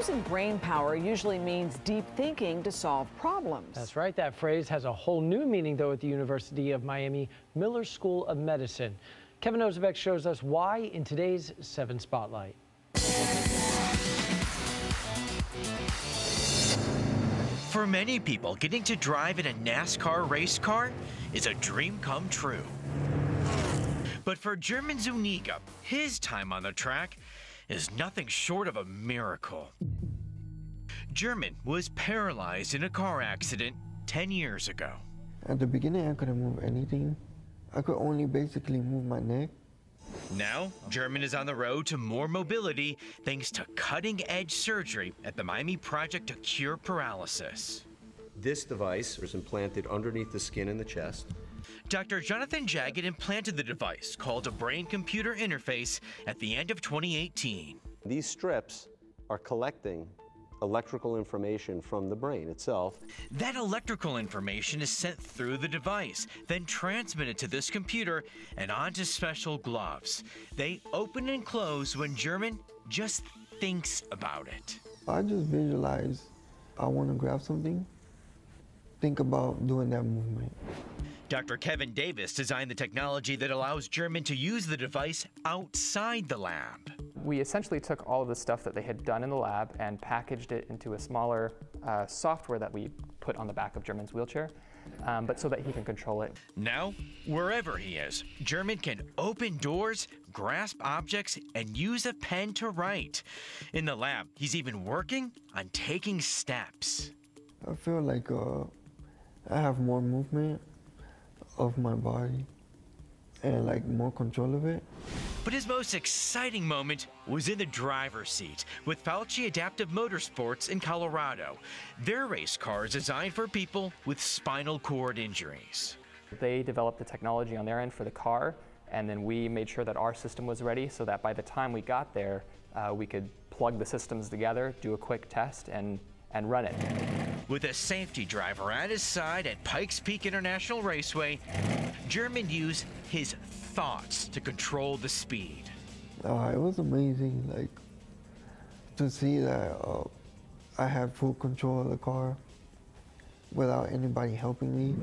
Using brain power usually means deep thinking to solve problems. That's right. That phrase has a whole new meaning, though, at the University of Miami Miller School of Medicine. Kevin Ozebek shows us why in today's 7 Spotlight. For many people, getting to drive in a NASCAR race car is a dream come true. But for German Zuniga, his time on the track is nothing short of a miracle. German was paralyzed in a car accident 10 years ago. At the beginning, I couldn't move anything. I could only basically move my neck. Now, German is on the road to more mobility thanks to cutting edge surgery at the Miami Project to Cure Paralysis. This device was implanted underneath the skin in the chest. Dr. Jonathan Jagid implanted the device called a brain computer interface at the end of 2018. These strips are collecting electrical information from the brain itself. That electrical information is sent through the device, then transmitted to this computer and onto special gloves. They open and close when German just thinks about it. I just visualize I want to grab something, think about doing that movement. Dr. Kevin Davis designed the technology that allows German to use the device outside the lab. We essentially took all of the stuff that they had done in the lab and packaged it into a smaller uh, software that we put on the back of German's wheelchair, um, but so that he can control it. Now, wherever he is, German can open doors, grasp objects, and use a pen to write. In the lab, he's even working on taking steps. I feel like uh, I have more movement of my body and like more control of it. But his most exciting moment was in the driver's seat with Falci Adaptive Motorsports in Colorado. Their race car is designed for people with spinal cord injuries. They developed the technology on their end for the car, and then we made sure that our system was ready so that by the time we got there, uh, we could plug the systems together, do a quick test, and, and run it. With a safety driver at his side at Pikes Peak International Raceway, German used his thoughts to control the speed. Uh, it was amazing, like to see that uh, I had full control of the car without anybody helping me.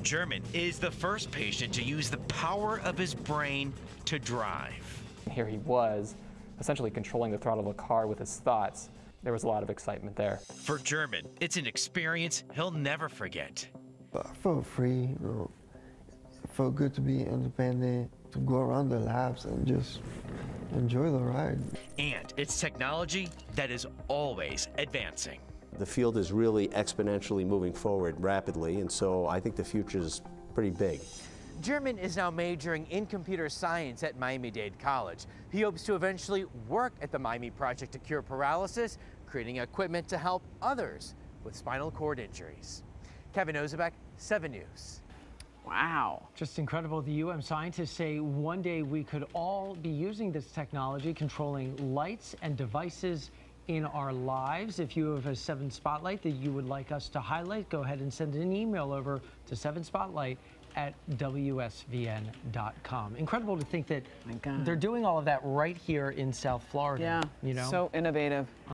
German is the first patient to use the power of his brain to drive. Here he was, essentially controlling the throttle of a car with his thoughts. There was a lot of excitement there. For German, it's an experience he'll never forget. I felt free, you know, it felt good to be independent, to go around the labs and just enjoy the ride. And it's technology that is always advancing. The field is really exponentially moving forward rapidly, and so I think the future is pretty big. German is now majoring in computer science at Miami-Dade College. He hopes to eventually work at the Miami Project to Cure Paralysis, creating equipment to help others with spinal cord injuries. Kevin Ozebek, 7 News. Wow. Just incredible. The UM scientists say one day we could all be using this technology, controlling lights and devices in our lives. If you have a 7 Spotlight that you would like us to highlight, go ahead and send an email over to 7 Spotlight at WSVN.com. Incredible to think that they're doing all of that right here in South Florida. Yeah. You know? So innovative.